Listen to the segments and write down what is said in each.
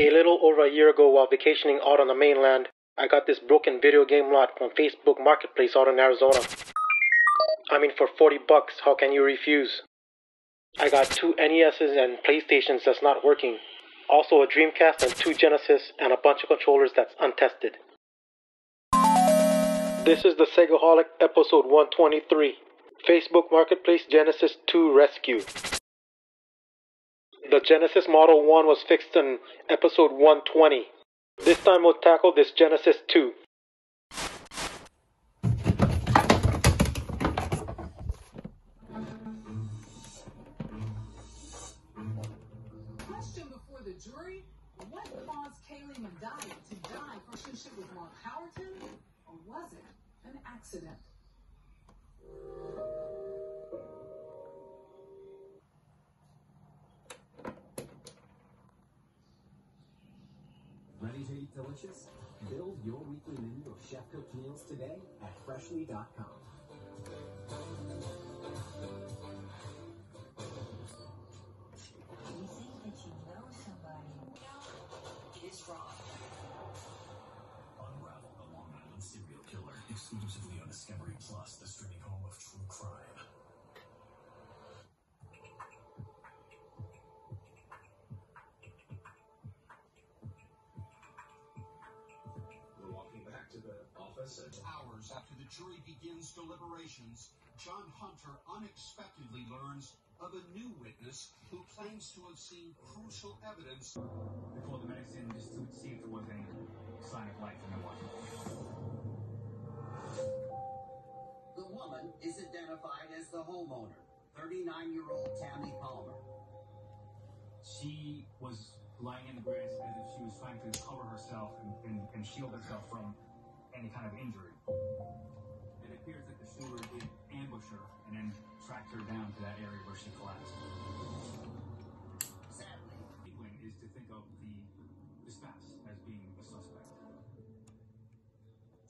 A little over a year ago, while vacationing out on the mainland, I got this broken video game lot from Facebook Marketplace out in Arizona. I mean, for 40 bucks, how can you refuse? I got two NESs and PlayStations that's not working. Also a Dreamcast and two Genesis and a bunch of controllers that's untested. This is the Segaholic episode 123. Facebook Marketplace Genesis 2 Rescue. The Genesis Model 1 was fixed in episode 120. This time we'll tackle this Genesis 2. Question before the jury: What caused Kaylee McDonald to die? Relationship with Mark Howerton, or was it an accident? Ready to eat delicious? Build your weekly menu of chef cooked meals today at freshly.com. You think that you know somebody is wrong. Unravel the Long Island serial killer exclusively on Discovery Plus, the streaming home of true crime. Hours after the jury begins deliberations, John Hunter unexpectedly learns of a new witness who claims to have seen crucial evidence. We called the medics in just to see if there was any sign of life, and there wasn't. The woman is identified as the homeowner, 39 year old Tammy Palmer. She was lying in the grass as if she was trying to cover herself and, and, and shield herself from any kind of injury. It appears that the shooter did ambush her and then tracked her down to that area where she collapsed. Sadly, Penguin is to think of the, the spouse as being a suspect.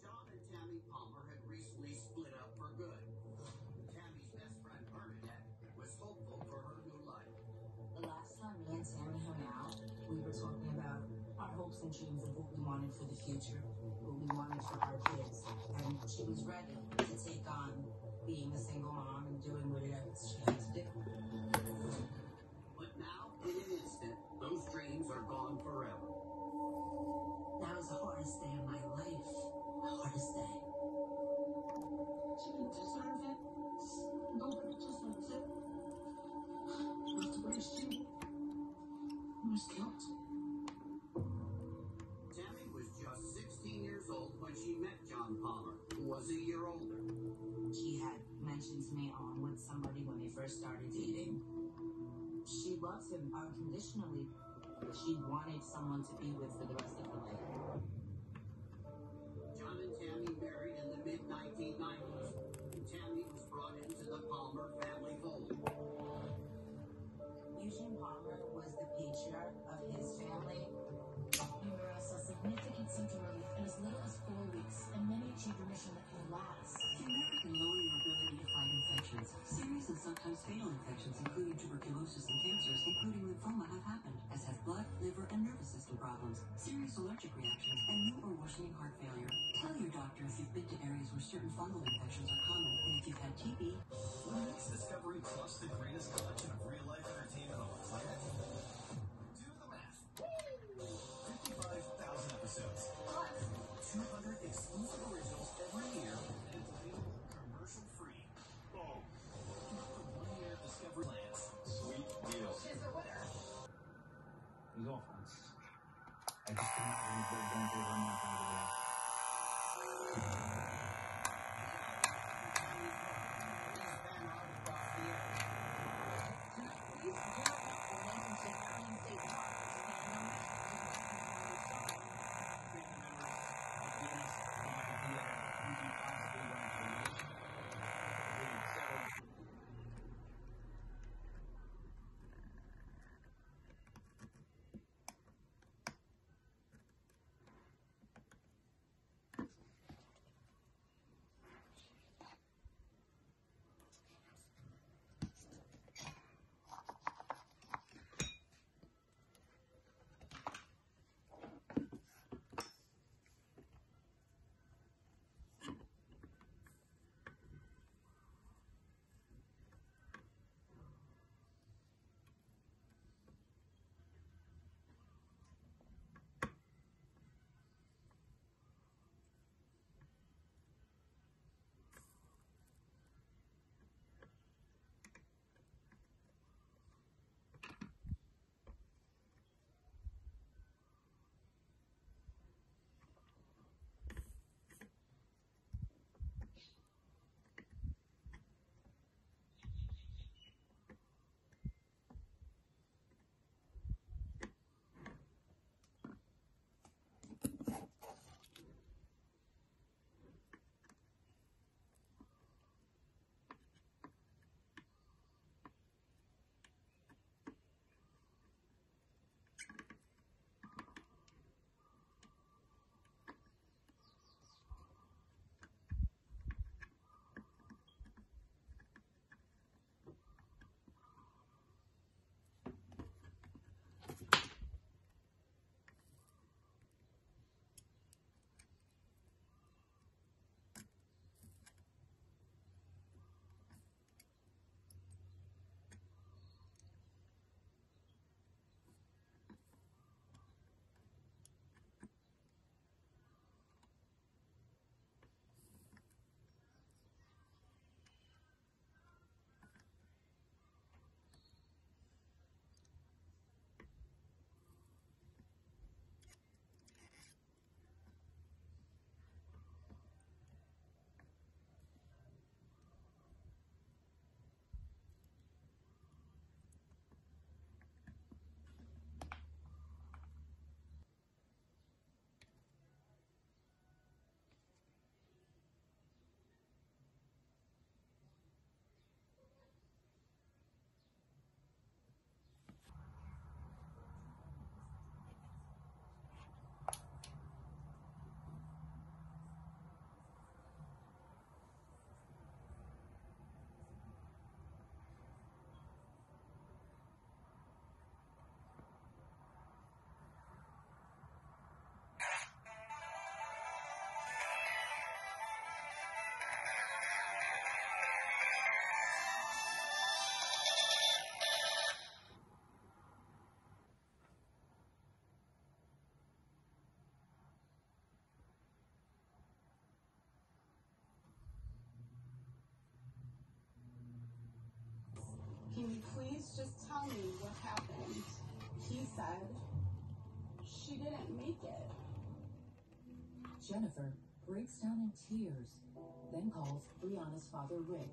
John and Tammy Palmer had recently split up for good. Tammy's best friend Bernadette was hopeful for her new life. The last time me and Tammy hung out, we were talking about our hopes and dreams of what we wanted for the future, what we wanted for our kids. And she was ready to take on being a single mom and doing whatever she had to do. But now, in an instant, those dreams are gone forever. That was the hardest day of my life. The hardest day. She didn't deserve it. Nobody deserves it. Not the way she was killed. Loves him unconditionally. She wanted someone to be with for the rest of her life. John and Tammy married in the mid 1990s. Tammy was brought into the Palmer family fold. Eugene Palmer was the patriarch of his family. Numerous a significant symptom relief in as little as four weeks, and many achieve remission that can last. Turmeric can lower your ability to fight infections. Fatal infections, including tuberculosis and cancers, including lymphoma, have happened, as have blood, liver, and nervous system problems, serious allergic reactions, and new or worsening heart failure. Tell your doctor if you've been to areas where certain fungal infections are common, and if you've had TB. What makes Discovery Plus the greatest collection of real life entertainment on the planet? Can you please just tell me what happened? He said she didn't make it. Jennifer breaks down in tears, then calls Brianna's father, Rick.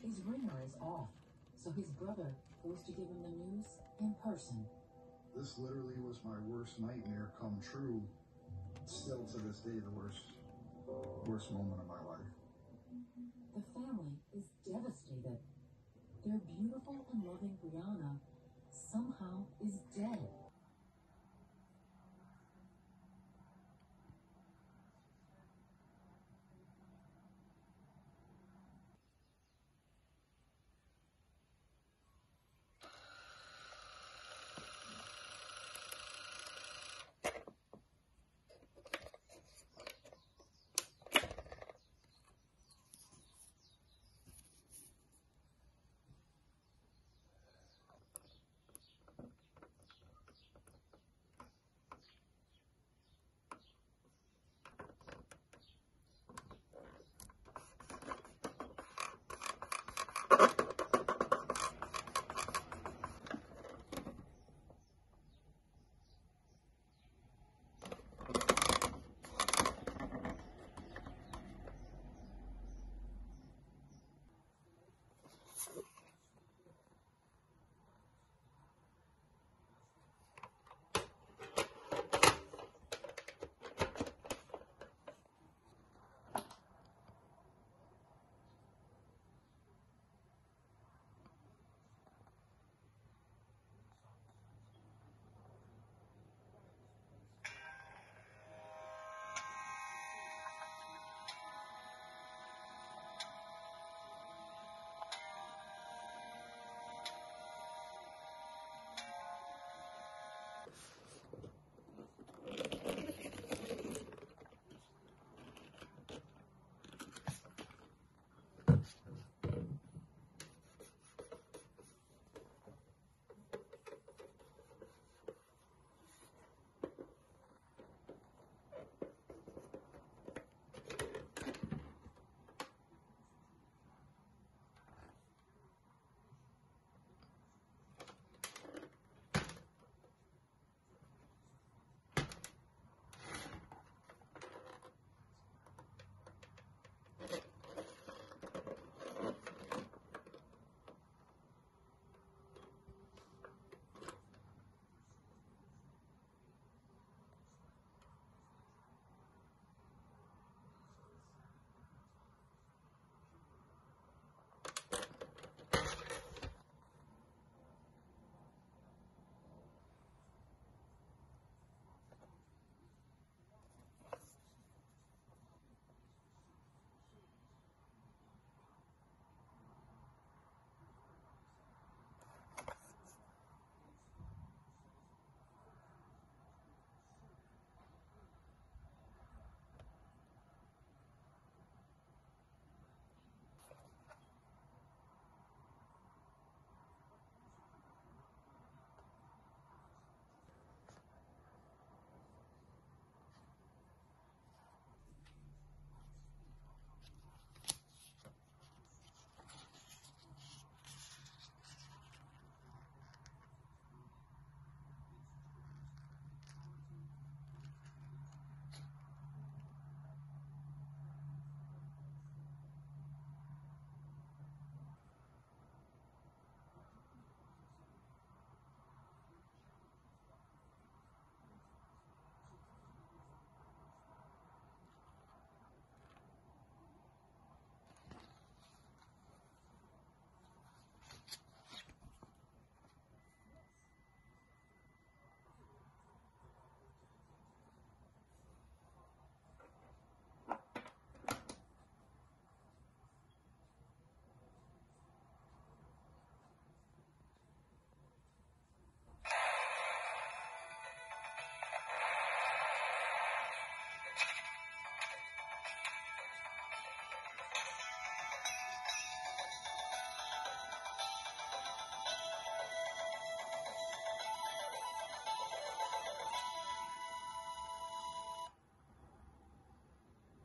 His ringer is off, so his brother goes to give him the news in person. This literally was my worst nightmare come true. Still to this day, the worst, worst moment of my life. The family is devastated their beautiful and loving Brianna somehow is dead.